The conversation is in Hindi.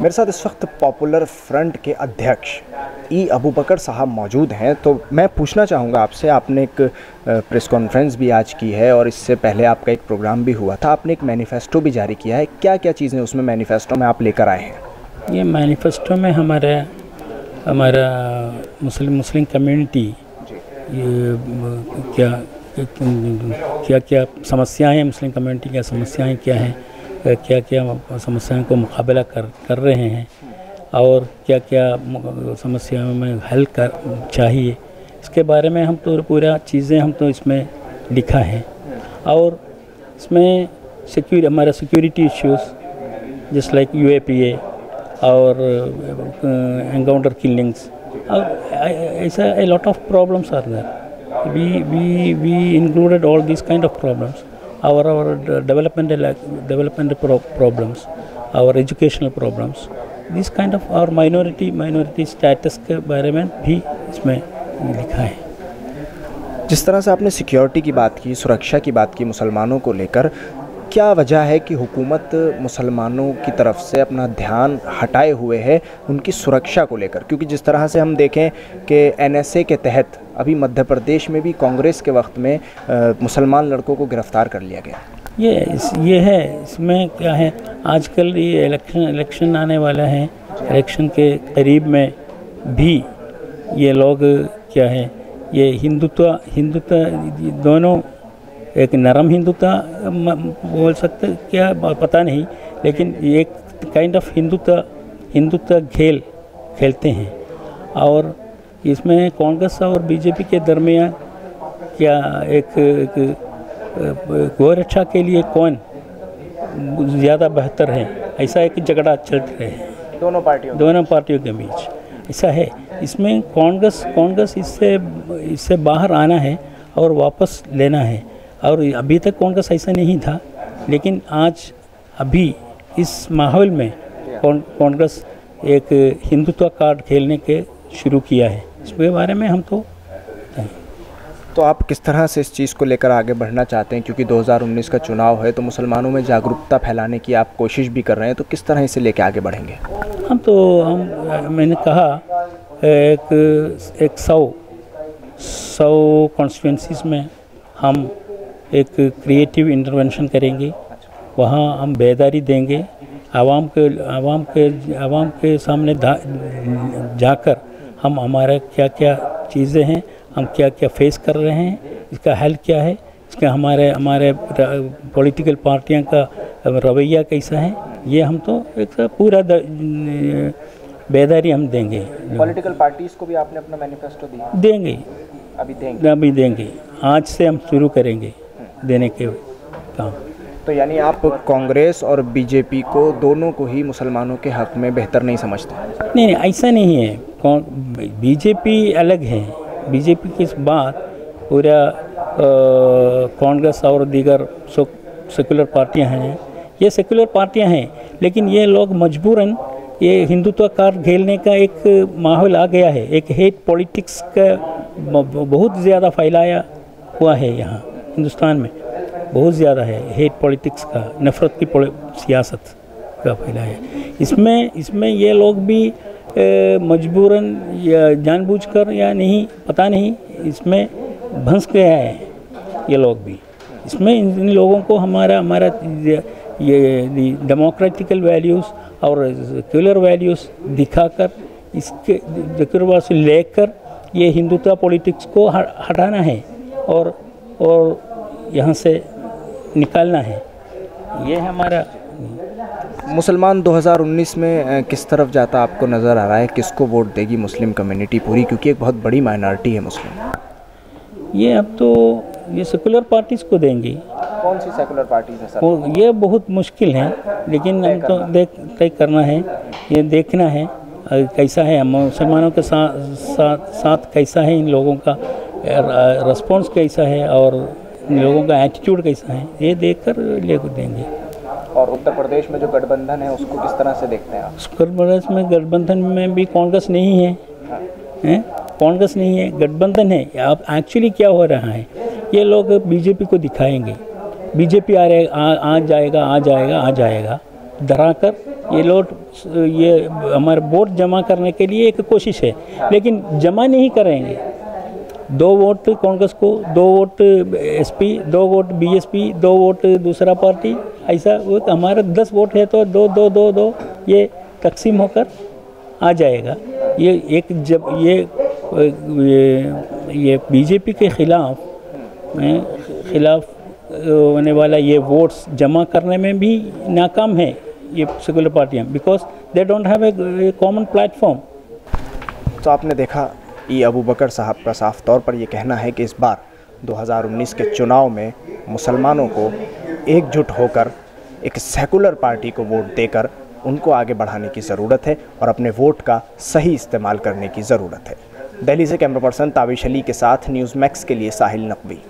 मेरे साथ इस वक्त पॉपुलर फ्रंट के अध्यक्ष ई अबू बकर साहब मौजूद हैं तो मैं पूछना चाहूँगा आपसे आपने एक प्रेस कॉन्फ्रेंस भी आज की है और इससे पहले आपका एक प्रोग्राम भी हुआ था आपने एक मैनिफेस्टो भी जारी किया है क्या क्या चीज़ें उसमें मैनिफेस्टो में आप लेकर आए हैं? ये मैनिफेस्टो में हमारा हमारा मुस्लिम मुस्लिम कम्युनिटी ये क्या क्या क्या समस्याएँ हैं मुस्लिम कम्युनिटी क्या समस्याएँ क्या हैं क्या क्या समस्याओं को मुकाबला कर कर रहे हैं और क्या क्या समस्याओं में हल कर, चाहिए। इसके बारे में हम तो पूरा चीज़ें हम तो इसमें लिखा है। और इसमें सिक्योर हमारा security issues just like UAPA और एनकाउंटर किलिंग्स और ऐसा a lot of problems are we we we included all these kind of problems our our development, development pro- problems our educational problems this kind of our minority minority status के बारे में भी इसमें लिखा है जिस तरह से आपने सिक्योरिटी की बात की सुरक्षा की बात की मुसलमानों को लेकर क्या वजह है कि हुकूमत मुसलमानों की तरफ़ से अपना ध्यान हटाए हुए है उनकी सुरक्षा को लेकर? क्योंकि जिस तरह से हम देखें कि एनएसए के तहत अभी मध्य प्रदेश में भी कांग्रेस के वक्त में मुसलमान लड़कों को गिरफ़्तार कर लिया गया। ये ये है, इसमें क्या है, आजकल ये इलेक्शन इलेक्शन आने वाला है, इलेक्शन के करीब में भी ये लोग क्या है, ये हिंदुत्व हिंदुत्व, दोनों एक नरम हिंदुत्व बोल सकते क्या पता नहीं लेकिन एक काइंड ऑफ़ हिंदुत्व हिंदुत्व खेल खेलते हैं। और इसमें कांग्रेस और बीजेपी के दरमियान क्या एक, एक गोरक्षा के लिए कौन ज़्यादा बेहतर है? ऐसा एक झगड़ा चल रहे हैं। दोनों पार्टियों दोनों पार्टियों के बीच। ऐसा है। इसमें कांग्रेस कांग्रेस इससे इससे बाहर आना है और वापस लेना है। और अभी तक कांग्रेस ऐसा नहीं था लेकिन आज अभी इस माहौल में कांग्रेस एक हिंदुत्व कार्ड खेलने के शुरू किया है। इसके बारे में हम तो तो आप किस तरह से इस चीज़ को लेकर आगे बढ़ना चाहते हैं? क्योंकि 2019 का चुनाव है तो मुसलमानों में जागरूकता फैलाने की आप कोशिश भी कर रहे हैं तो किस तरह इसे लेकर आगे बढ़ेंगे? हम तो हम मैंने कहा एक एक सौ सौ कॉन्स्टिट्यूंसीज में हम एक क्रिएटिव इंटरवेंशन करेंगे। वहाँ हम बेदारी देंगे। आवाम के आवाम के आवाम के सामने जाकर हम हमारा क्या क्या चीज़ें हैं हम क्या क्या फेस कर रहे हैं इसका हल क्या है इसका हमारे हमारे पॉलिटिकल पार्टियाँ का रवैया कैसा है ये हम तो एक पूरा बेदारी हम देंगे। पॉलिटिकल पार्टीज़ को भी आपने अपना मैनिफेस्टो दिया? देंगे। अभी देंगे। अभी देंगे। आज से हम शुरू करेंगे। देने के काम। तो यानी आप कांग्रेस और बीजेपी को दोनों को ही मुसलमानों के हक में बेहतर नहीं समझते? नहीं नहीं ऐसा नहीं है। बीजेपी अलग है। बीजेपी के बाद पूरा कांग्रेस और दीगर सेकुलर पार्टियाँ हैं। ये सेकुलर पार्टियाँ हैं लेकिन ये लोग मजबूरन ये हिंदुत्व कार्ड खेलने का एक माहौल आ गया है। एक हेट पॉलिटिक्स का बहुत ज़्यादा फैलाया हुआ है यहाँ। हिंदुस्तान में बहुत ज़्यादा है। हेट पॉलिटिक्स का नफ़रत की सियासत का फैला है। इसमें इसमें ये लोग भी मजबूरन या जानबूझकर या नहीं पता नहीं इसमें भंस गया है ये लोग भी। इसमें इन, इन लोगों को हमारा हमारा ये- डेमोक्रेटिकल वैल्यूज़ और सेक्युलर वैल्यूज़ दिखाकर इसके सेक्युलर से लेकर ये हिंदुत्व पॉलिटिक्स को हटाना है। और और यहाँ से निकालना है। ये हमारा मुसलमान 2019 में किस तरफ़ जाता आपको नज़र आ रहा है? किसको वोट देगी मुस्लिम कम्युनिटी पूरी? क्योंकि एक बहुत बड़ी माइनॉरिटी है मुस्लिम। ये अब तो ये सेकुलर पार्टीज़ को देंगी। कौन सी सेकुलर पार्टीज़ है वो ये बहुत मुश्किल है लेकिन हम तो देख तय करना है। ये देखना है कैसा है। मुसलमानों के साथ साथ साथ कैसा है इन लोगों का रिस्पॉन्स कैसा है और लोगों का एटीट्यूड कैसा है ये देख कर ले देंगे। और उत्तर प्रदेश में जो गठबंधन है उसको किस तरह से देखते हैं आप? उत्तर प्रदेश में गठबंधन में भी कांग्रेस नहीं है। हैं। कांग्रेस नहीं है गठबंधन है। अब एक्चुअली क्या हो रहा है ये लोग बीजेपी को दिखाएँगे। बीजेपी आ रहे आ, आ जाएगा आ जाएगा आ जाएगा। डरा कर ये लोग ये हमारे वोट जमा करने के लिए एक कोशिश है। लेकिन जमा नहीं करेंगे। दो वोट कांग्रेस को दो वोट एसपी दो वोट बीएसपी दो वोट दूसरा पार्टी ऐसा वो तो हमारा दस वोट है तो दो दो दो दो ये तकसीम होकर आ जाएगा। ये एक जब ये ये, ये बीजेपी के खिलाफ खिलाफ होने वाला ये वोट्स जमा करने में भी नाकाम है ये सेकुलर पार्टियाँ because they don't have a common platform तो आपने देखा ई अबू बकर साहब का साफ़ तौर पर यह कहना है कि इस बार 2019 के चुनाव में मुसलमानों को एकजुट होकर, एक सेकुलर पार्टी को वोट देकर उनको आगे बढ़ाने की ज़रूरत है और अपने वोट का सही इस्तेमाल करने की ज़रूरत है। दिल्ली से कैमरा पर्सन ताविश अली के साथ न्यूज़ मैक्स के लिए साहिल नकवी।